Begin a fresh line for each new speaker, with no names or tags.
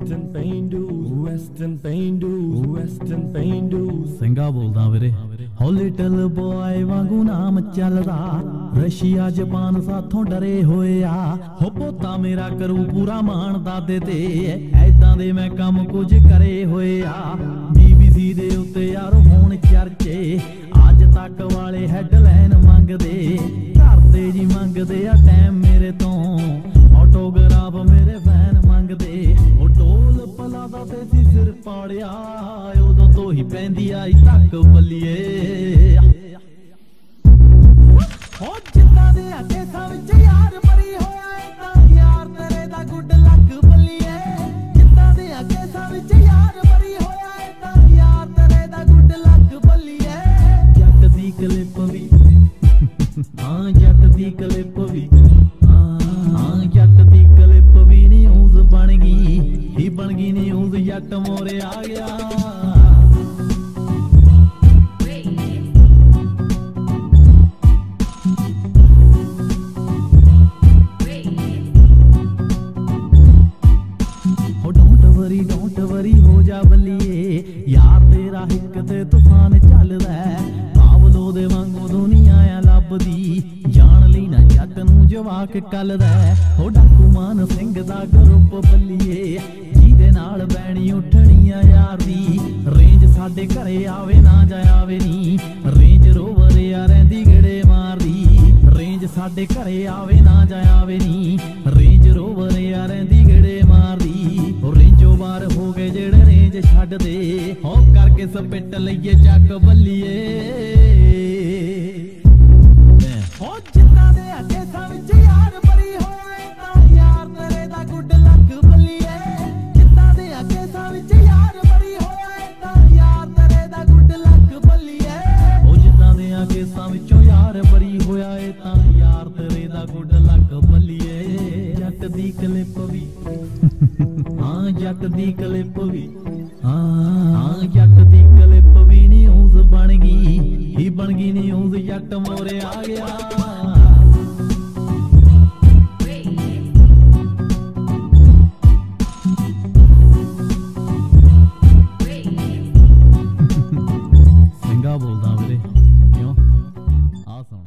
Western Paindu, Western Paindu, Western Paindu.
ਸਿੰਘਾ ਬੋਲਦਾ ਵੀਰੇ। ਹੋ ਲਿਟਲ ਬॉय ਵਾਂਗੂ ਨਾਮ ਚੱਲਦਾ। ਰਸ਼ੀਆ ਜਪਾਨ ਸਾਥੋਂ ਡਰੇ ਹੋਏ ਆ। ਹੋ ਪੋਤਾ ਮੇਰਾ ਕਰੂ ਪੂਰਾ ਮਾਣ ਦਾਦੇ ਤੇ। ਐਦਾਂ ਦੇ ਮੈਂ ਕੰਮ ਕੁਝ ਕਰੇ ਹੋਏ ਆ। ਬੀਬੀਸੀ ਦੇ ਉੱਤੇ ਯਾਰ ਹੋਣ ਚਰਚੇ। ਅੱਜ ਤੱਕ ਵਾਲੇ ਹੈਡਲਾਈਨ ਮੰਗਦੇ। ਘਰ ਦੇ ਜੀ ਮੰਗਦੇ ਆ ਟਾਈਮ ਮੇਰੇ ਤੋਂ। ਆਟੋਗ੍ਰਾਫ ਪਲਾ ਦਾ ਸਿਰ ਪਾੜਿਆ, ਉਦੋਂ ਤੋਂ ਹੀ ਪੈਂਦੀ ਆਈ ਤੱਕ ਬੱਲੀਏ ਹੋ ਜਿੱਦਾਂ ਦੇ ਅੱਗੇ ਸਭ ਵਿੱਚ ਯਾਰ ਮਰੀ ਹੋਇਆ ਏ ਯਾਰ ਤੇਰੇ ਦਾ ਗੁੱਡ ਲੱਕ ਬੱਲੀਏ ਜਿੱਦਾਂ ਦੇ ਅੱਗੇ ਸਭ ਵਿੱਚ ਯਾਰ ਮਰੀ ਹੋਇਆ ਏ ਯਾਰ ਤੇਰੇ ਦਾ ਗੁੱਡ ਲੱਕ ਬੱਲੀਏ ਜੱਟ ਦੀ ਕਲਿੱਪ ਵੀ, ਹਾਂ ਜੱਟ ਦੀ ਕਲਿੱਪ ਵੀ। ਜੱਟ ਮੋਰੇ ਆ ਗਿਆ। ਵਰੀ, ਡੋਂਟ ਵਰੀ ਹੋ ਜਾ ਬੱਲੀਏ। ਯਾਰ ਤੇਰਾ ਇੱਕ ਤੇ ਤੂਫਾਨ ਚੱਲਦਾ ਹੈ। ਬਾਵਲੋ ਦੇ ਵਾਂਗੂ ਦੁਨੀਆ ਆ ਲੱਭਦੀ। ਜਾਣ ਲਈ ਨਾ ਜੱਟ ਨੂੰ ਜਵਾਕ ਕੱਲਦਾ ਹੈ। ਹੋ ਡਾਕੂ ਮਾਨ ਸਿੰਘ ਦਾ ਗਰੁੱਪ ਬੱਲੀਏ। ਨਾਲ ਬੈਣੀ ਉੱਠਣੀ ਆ ਯਾਰ ਦੀ। ਰੇਂਜ ਸਾਡੇ ਘਰੇ ਆਵੇ, ਨਾ ਜਾਵੇ ਨੀ। ਰੇਂਜ ਰੋਵਰ ਆ ਰਹਿੰਦੀ ਗੜੇ ਮਾਰਦੀ। ਰੇਂਜ ਸਾਡੇ ਘਰੇ ਆਵੇ, ਨਾ ਜਾਵੇ ਨੀ। ਰੇਂਜ ਰੋਵਰ ਆ ਰਹਿੰਦੀ ਗੇੜੇ ਮਾਰਦੀ। ਉਹ ਰੇਂਜੋ ਬਾਰ ਹੋ ਗਏ ਜਿਹੜੇ ਰੇਂਜ ਛੱਡ ਦੇ ਹੋ ਕਰਕੇ ਸਪਿੱਟ ਲਈਏ, ਚੱਕ ਬੱਲੀਏ। ਮੁੱਢ ਲੱਕ ਬੱਲੀਏ ਜੱਟ ਦੀ ਕਲਿੱਪ ਵੀ। ਹਾਂ, ਜੱਟ ਦੀ ਕਲਿੱਪ ਵੀ। ਹਾਂ, ਜੱਟ ਦੀ ਕਲਿੱਪ ਵੀ ਨਹੀਂ ਉਸ ਬਣ ਗਈ। ਹੀ ਬਣ ਗਈ ਨਹੀਂ ਉਸ ਜੱਟ ਮੋਰੇ ਆ ਗਿਆ। ਬੋਲਦਾ ਵੀਰੇ। ਕਿਉਂ? ਆ ਸੁਣ।